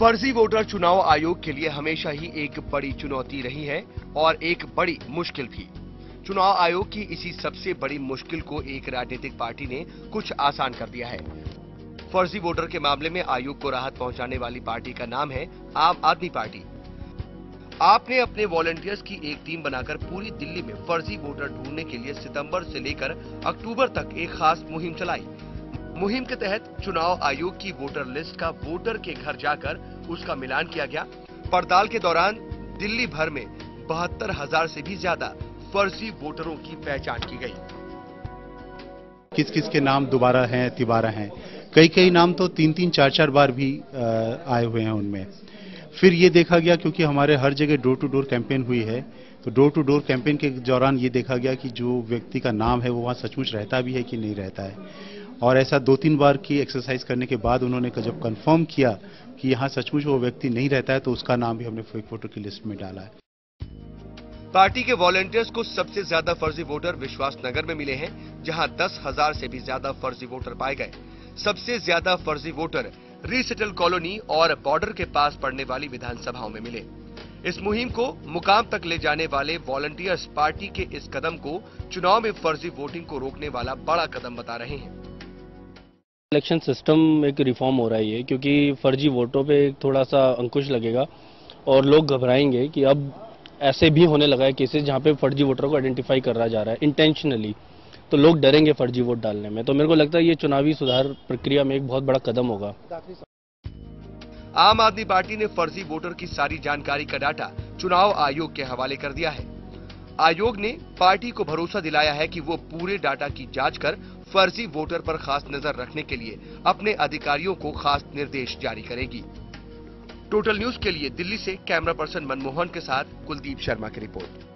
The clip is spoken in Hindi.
फर्जी वोटर चुनाव आयोग के लिए हमेशा ही एक बड़ी चुनौती रही है और एक बड़ी मुश्किल भी चुनाव आयोग की इसी सबसे बड़ी मुश्किल को एक राजनीतिक पार्टी ने कुछ आसान कर दिया है। फर्जी वोटर के मामले में आयोग को राहत पहुँचाने वाली पार्टी का नाम है आम आदमी पार्टी। आपने अपने वॉलंटियर्स की एक टीम बनाकर पूरी दिल्ली में फर्जी वोटर ढूँढने के लिए सितंबर से लेकर अक्टूबर तक एक खास मुहिम चलाई। मुहिम के तहत चुनाव आयोग की वोटर लिस्ट का वोटर के घर जाकर उसका मिलान किया गया। पड़ताल के दौरान दिल्ली भर में बहत्तर हज़ार से भी ज़्यादा फर्जी वोटरों की पहचान की गई। किस किस के नाम दोबारा हैं, तिबारा हैं? कई कई नाम तो तीन तीन चार चार बार भी आए हुए हैं उनमें। फिर ये देखा गया क्योंकि हमारे हर जगह डोर टू डोर कैंपेन हुई है तो डोर टू डोर कैंपेन के दौरान ये देखा गया कि जो व्यक्ति का नाम है वो वहाँ सचमुच रहता भी है कि नहीं रहता है। और ऐसा दो तीन बार की एक्सरसाइज करने के बाद उन्होंने जब कंफर्म किया कि यहाँ सचमुच वो व्यक्ति नहीं रहता है तो उसका नाम भी हमने फेक वोटर की लिस्ट में डाला है। पार्टी के वॉलंटियर्स को सबसे ज़्यादा फर्जी वोटर विश्वास नगर में मिले हैं, जहाँ दस हज़ार से भी ज़्यादा फर्जी वोटर पाए गए। सबसे ज़्यादा फर्जी वोटर रीसेटल कॉलोनी और बॉर्डर के पास पड़ने वाली विधानसभाओं में मिले। इस मुहिम को मुकाम तक ले जाने वाले वॉलंटियर्स पार्टी के इस कदम को चुनाव में फर्जी वोटिंग को रोकने वाला बड़ा कदम बता रहे हैं। इलेक्शन सिस्टम एक रिफॉर्म हो रहा है क्योंकि फर्जी वोटों पे थोड़ा सा अंकुश लगेगा और लोग घबराएँगे कि अब ऐसे भी होने लगा है केसेस जहाँ पे फर्जी वोटरों को आइडेंटिफाई करा जा रहा है इंटेंशनली तो लोग डरेंगे फर्जी वोट डालने में। तो मेरे को लगता है ये चुनावी सुधार प्रक्रिया में एक बहुत बड़ा कदम होगा। आम आदमी पार्टी ने फर्जी वोटर की सारी जानकारी का डाटा चुनाव आयोग के हवाले कर दिया है। आयोग ने पार्टी को भरोसा दिलाया है कि वो पूरे डाटा की जाँच कर फर्जी वोटर पर खास नज़र रखने के लिए अपने अधिकारियों को खास निर्देश जारी करेगी। टोटल न्यूज़ के लिए दिल्ली से कैमरा पर्सन मनमोहन के साथ कुलदीप शर्मा की रिपोर्ट।